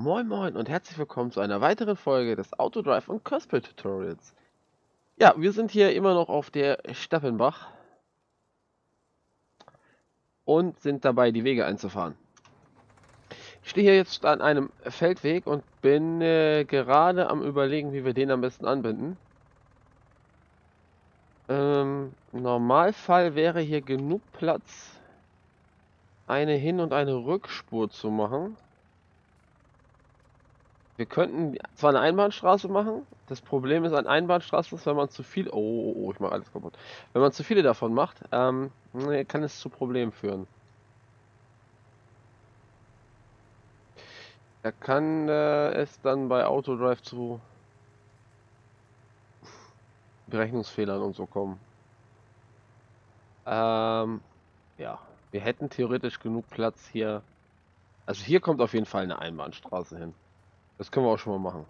Moin Moin und herzlich willkommen zu einer weiteren Folge des Autodrive und Cosplay Tutorials. Ja, wir sind hier immer noch auf der Stappenbach und sind dabei, die Wege einzufahren. Ich stehe hier jetzt an einem Feldweg und bin äh, gerade am überlegen, wie wir den am besten anbinden. Ähm, Im Normalfall wäre hier genug Platz, eine Hin- und eine Rückspur zu machen. Wir könnten zwar eine Einbahnstraße machen. Das Problem ist an Einbahnstraßen, ist, wenn man zu viel. Oh, oh, oh, ich mache alles kaputt. Wenn man zu viele davon macht, ähm, kann es zu Problemen führen. Da kann äh, es dann bei Autodrive zu Berechnungsfehlern und so kommen. Ähm, ja, wir hätten theoretisch genug Platz hier. Also hier kommt auf jeden Fall eine Einbahnstraße hin. Das können wir auch schon mal machen.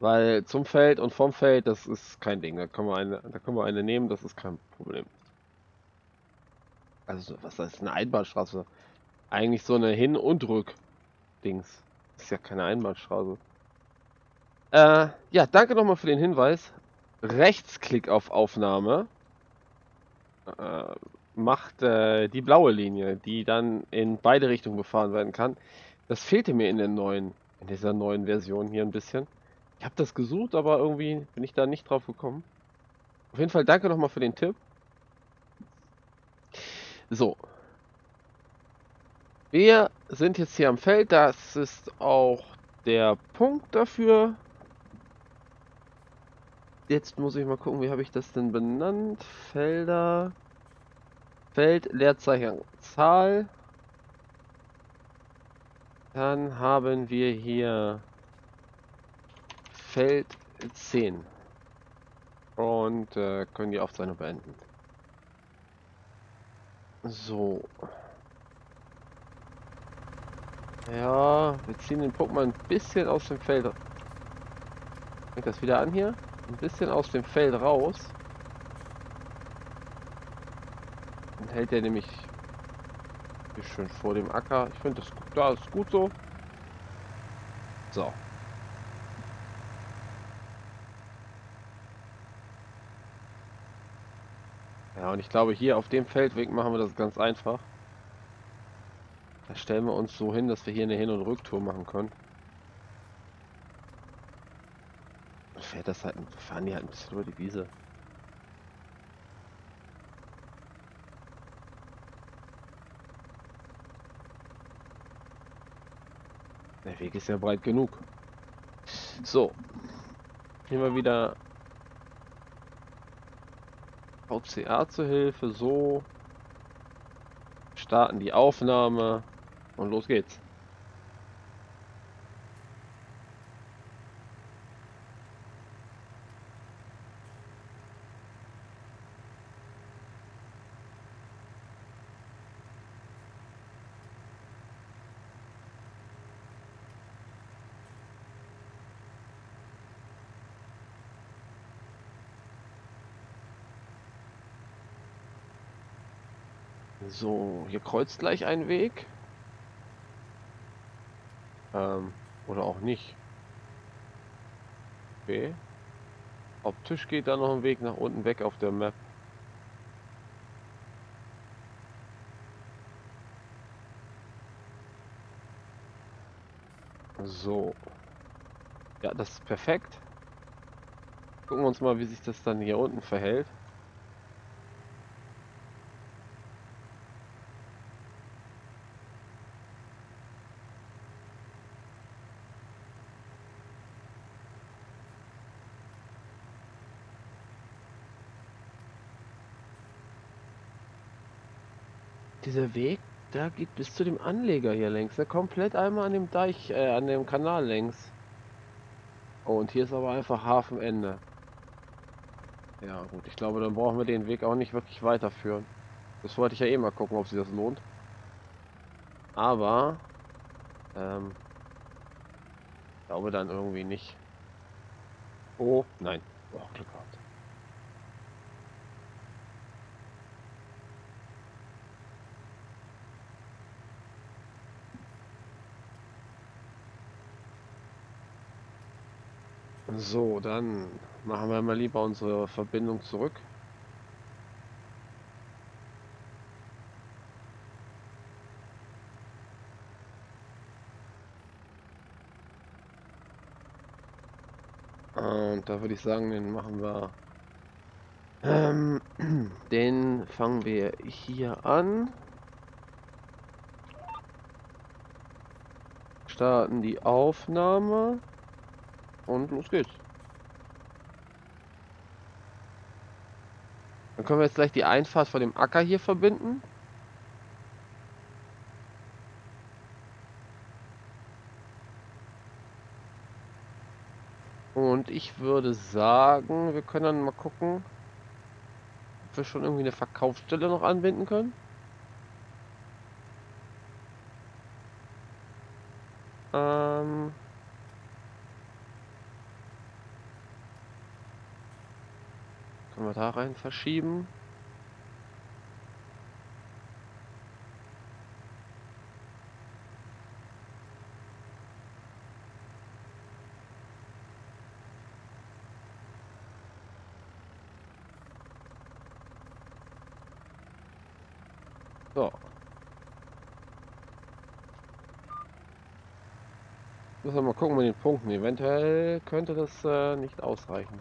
Weil zum Feld und vom Feld, das ist kein Ding. Da können wir eine, da können wir eine nehmen, das ist kein Problem. Also was heißt eine Einbahnstraße? Eigentlich so eine Hin- und Rück-Dings. Ist ja keine Einbahnstraße. Äh, ja, danke nochmal für den Hinweis. Rechtsklick auf Aufnahme äh, macht äh, die blaue Linie, die dann in beide Richtungen befahren werden kann. Das fehlte mir in der neuen, in dieser neuen Version hier ein bisschen. Ich habe das gesucht, aber irgendwie bin ich da nicht drauf gekommen. Auf jeden Fall danke nochmal für den Tipp. So. Wir sind jetzt hier am Feld. Das ist auch der Punkt dafür. Jetzt muss ich mal gucken, wie habe ich das denn benannt? Felder. Feld, Leerzeichen, Zahl. Dann haben wir hier Feld 10. Und äh, können die Aufzeichnung beenden. So. Ja, wir ziehen den Pokémon ein bisschen aus dem Feld. Fängt das wieder an hier? Ein bisschen aus dem Feld raus. Und hält er nämlich hier schön vor dem Acker. Ich finde das. Da ist gut so. So. Ja, und ich glaube, hier auf dem Feldweg machen wir das ganz einfach. Da stellen wir uns so hin, dass wir hier eine Hin- und Rücktour machen können. fährt das halt, fahren die halt ein bisschen über die Wiese. Der Weg ist ja breit genug. So. Wir wieder VCA zur Hilfe. So. Starten die Aufnahme. Und los geht's. So, hier kreuzt gleich ein Weg. Ähm, oder auch nicht. Okay. Optisch geht da noch ein Weg nach unten weg auf der Map. So. Ja, das ist perfekt. Gucken wir uns mal, wie sich das dann hier unten verhält. Dieser Weg, da geht bis zu dem Anleger hier längs. Der komplett einmal an dem Deich, äh, an dem Kanal längs. Oh, und hier ist aber einfach Hafenende. Ja gut, ich glaube, dann brauchen wir den Weg auch nicht wirklich weiterführen. Das wollte ich ja eh mal gucken, ob sich das lohnt. Aber, ähm, glaube dann irgendwie nicht. Oh, nein. Oh, Glück gehabt. So, dann machen wir mal lieber unsere Verbindung zurück. Und da würde ich sagen, den machen wir. Ähm, den fangen wir hier an. Starten die Aufnahme. Und los geht's. Dann können wir jetzt gleich die Einfahrt von dem Acker hier verbinden. Und ich würde sagen, wir können dann mal gucken, ob wir schon irgendwie eine Verkaufsstelle noch anbinden können. Können wir da rein verschieben. So. Müssen wir mal gucken mit den Punkten. Eventuell könnte das äh, nicht ausreichen.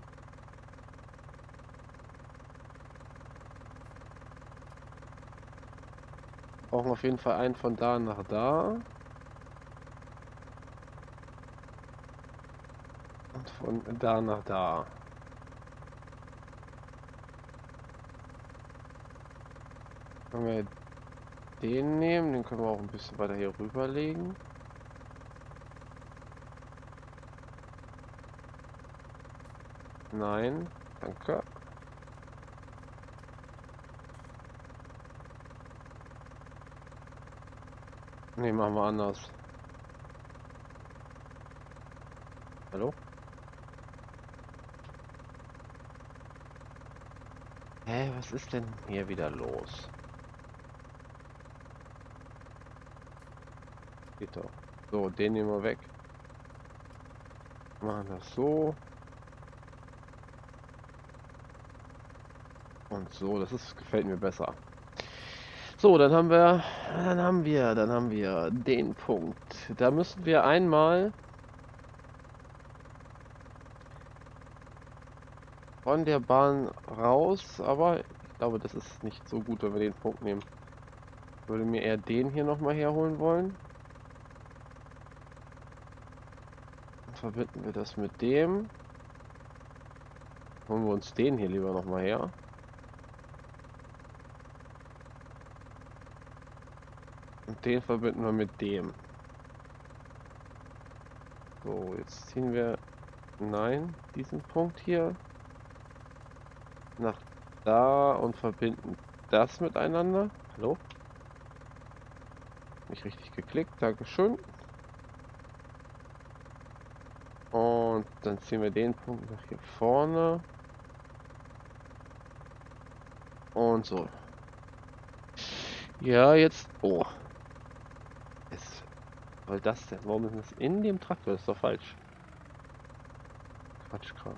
Brauchen auf jeden Fall einen von da nach da. Und von da nach da. Können wir den nehmen, den können wir auch ein bisschen weiter hier rüberlegen. Nein, danke. Ne, machen wir anders. Hallo? Hä, was ist denn hier wieder los? Geht doch. So, den nehmen wir weg. Machen das so. Und so, das ist, gefällt mir besser. So, dann haben wir, dann haben wir, dann haben wir den Punkt. Da müssen wir einmal von der Bahn raus, aber ich glaube, das ist nicht so gut, wenn wir den Punkt nehmen. Ich würde mir eher den hier nochmal herholen wollen. verbinden wir das mit dem. Holen wir uns den hier lieber noch mal her. Den verbinden wir mit dem. So, jetzt ziehen wir, nein, diesen Punkt hier nach da und verbinden das miteinander. Hallo? Nicht richtig geklickt, Dankeschön. Und dann ziehen wir den Punkt nach hier vorne. Und so. Ja, jetzt. Oh. Weil das denn? Warum ist es in dem Traktor? Das ist doch falsch. Quatsch, Kram.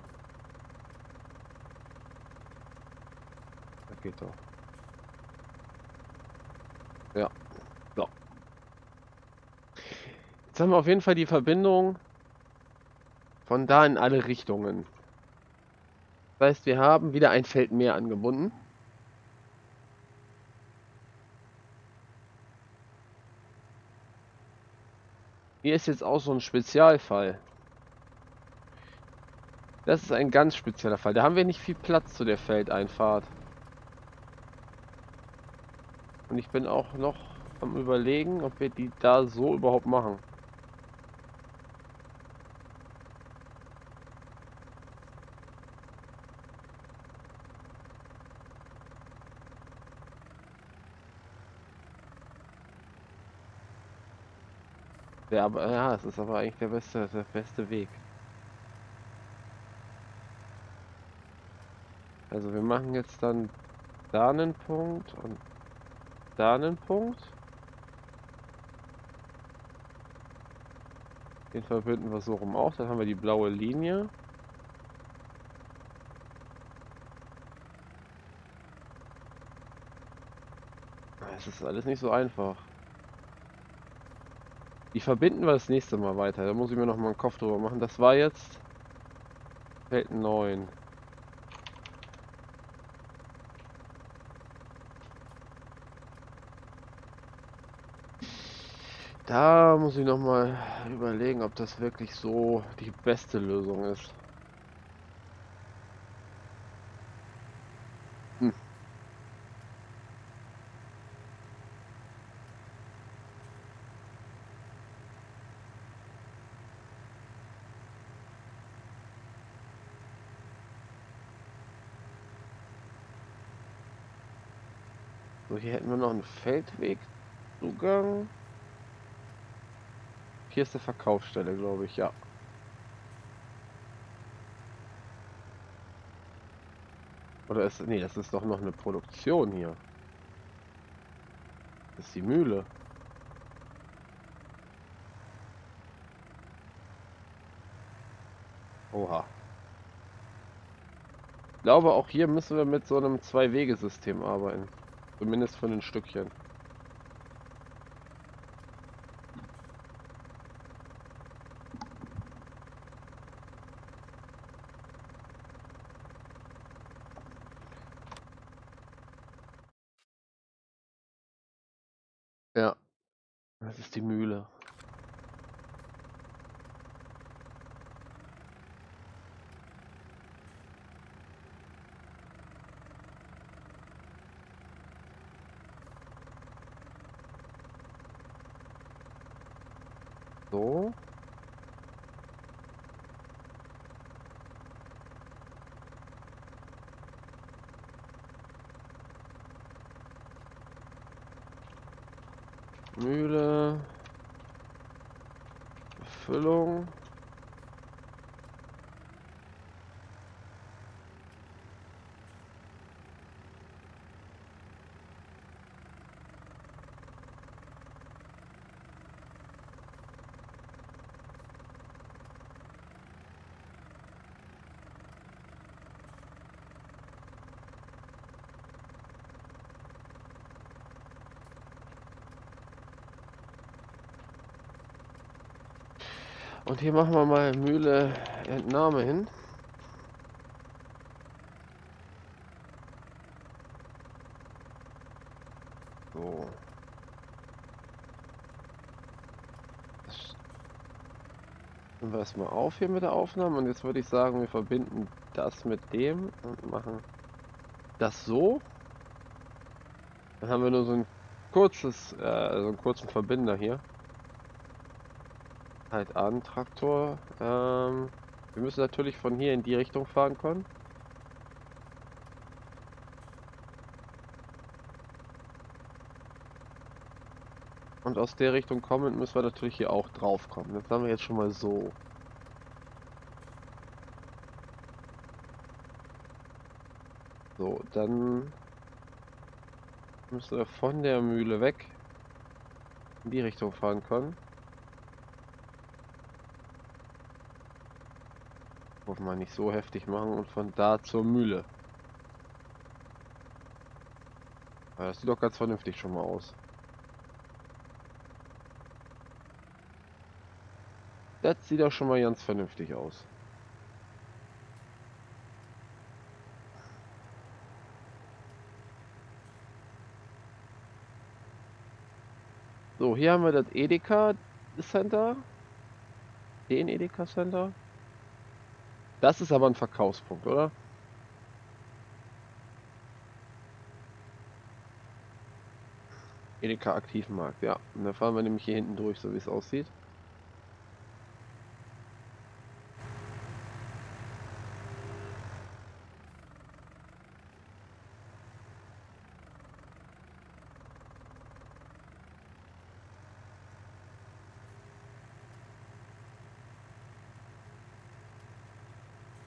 Das geht doch. Ja. So. Jetzt haben wir auf jeden Fall die Verbindung von da in alle Richtungen. Das heißt, wir haben wieder ein Feld mehr angebunden. Hier ist jetzt auch so ein Spezialfall. Das ist ein ganz spezieller Fall. Da haben wir nicht viel Platz zu der Feldeinfahrt. Und ich bin auch noch am überlegen, ob wir die da so überhaupt machen. Ja, aber ja, es ist aber eigentlich der beste, der beste Weg. Also wir machen jetzt dann da einen Punkt und da einen Punkt. Den verbinden wir so rum auch. Dann haben wir die blaue Linie. Es ist alles nicht so einfach. Die verbinden wir das nächste Mal weiter. Da muss ich mir noch mal einen Kopf drüber machen. Das war jetzt Feld 9. Da muss ich noch mal überlegen, ob das wirklich so die beste Lösung ist. Hier hätten wir noch einen Feldwegzugang. Hier ist eine Verkaufsstelle, glaube ich, ja. Oder ist. Nee, das ist doch noch eine Produktion hier. Das ist die Mühle. Oha. Ich glaube, auch hier müssen wir mit so einem Zwei-Wege-System arbeiten. Zumindest von den Stückchen. Ja, das ist die Mühle. So. Mühle. Füllung. Und hier machen wir mal Mühle Entnahme hin. So. Nehmen wir erstmal auf hier mit der Aufnahme und jetzt würde ich sagen, wir verbinden das mit dem und machen das so. Dann haben wir nur so ein kurzes, äh, so einen kurzen Verbinder hier halt an, Traktor. Ähm, wir müssen natürlich von hier in die Richtung fahren können. Und aus der Richtung kommend müssen wir natürlich hier auch drauf kommen. Das haben wir jetzt schon mal so. So, dann müssen wir von der Mühle weg in die Richtung fahren können. Hoffen wir nicht so heftig machen und von da zur Mühle. Ja, das sieht doch ganz vernünftig schon mal aus. Das sieht doch schon mal ganz vernünftig aus. So, hier haben wir das Edeka Center. Den Edeka Center. Das ist aber ein Verkaufspunkt, oder? Edeka Aktivmarkt, ja. Und da fahren wir nämlich hier hinten durch, so wie es aussieht.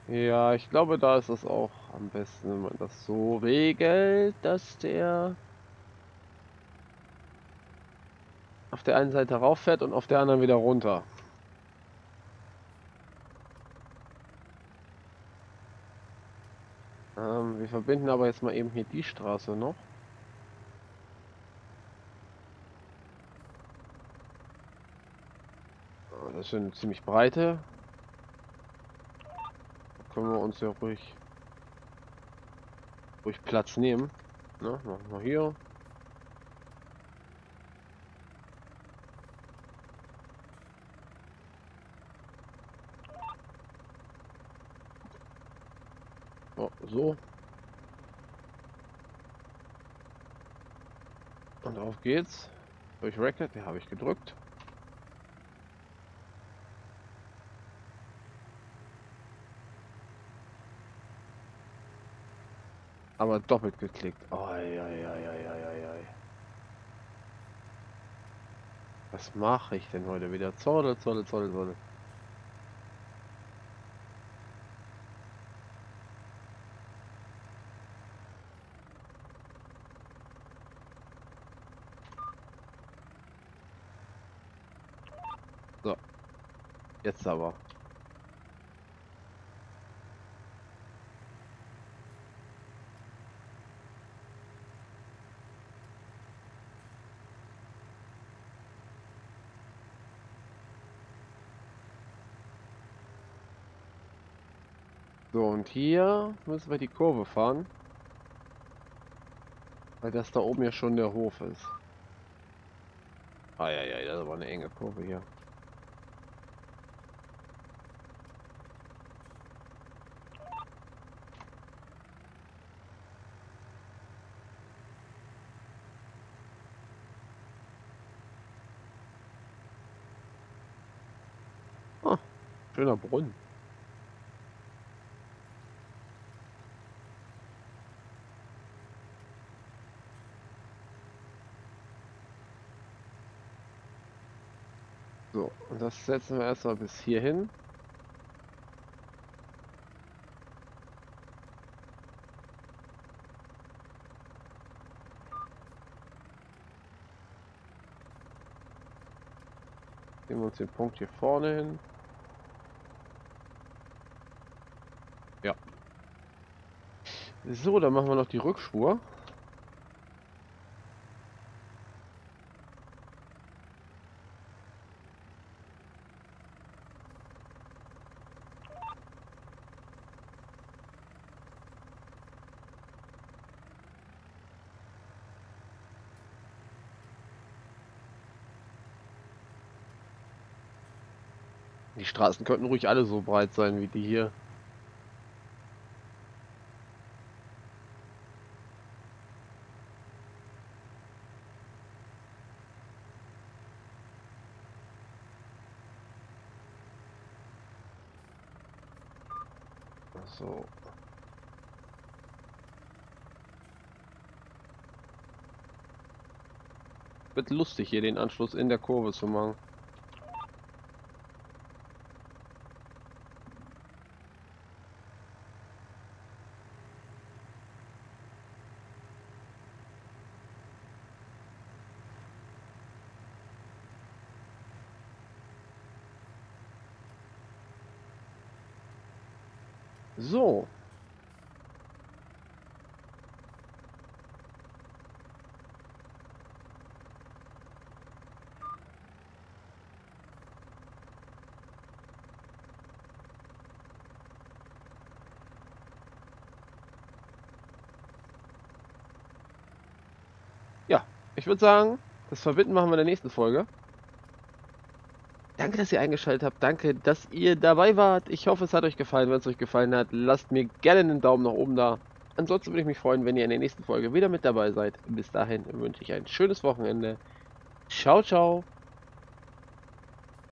Ja, ich glaube, da ist es auch am besten, wenn man das so regelt, dass der auf der einen Seite rauf fährt und auf der anderen wieder runter. Ähm, wir verbinden aber jetzt mal eben hier die Straße noch. Ah, das ist eine ziemlich breite können wir uns ja ruhig, ruhig Platz nehmen. Ne? Machen wir hier. Oh, so. Und auf geht's. Durch Record, den habe ich gedrückt. Aber doppelt geklickt. Oi, oi, oi, Was mache ich denn heute wieder? Zolle, zolle, zolle, zolle. So. Jetzt aber. So, und hier müssen wir die Kurve fahren. Weil das da oben ja schon der Hof ist. Ah ja, ja, das war eine enge Kurve hier. Ah, schöner Brunnen. So, und das setzen wir erstmal bis hierhin. Nehmen wir uns den Punkt hier vorne hin. Ja. So, dann machen wir noch die Rückspur. Die Straßen könnten ruhig alle so breit sein wie die hier. So. Wird lustig hier den Anschluss in der Kurve zu machen. So. Ja, ich würde sagen, das Verbinden machen wir in der nächsten Folge. Danke, dass ihr eingeschaltet habt. Danke, dass ihr dabei wart. Ich hoffe, es hat euch gefallen. Wenn es euch gefallen hat, lasst mir gerne einen Daumen nach oben da. Ansonsten würde ich mich freuen, wenn ihr in der nächsten Folge wieder mit dabei seid. Bis dahin wünsche ich ein schönes Wochenende. Ciao, ciao.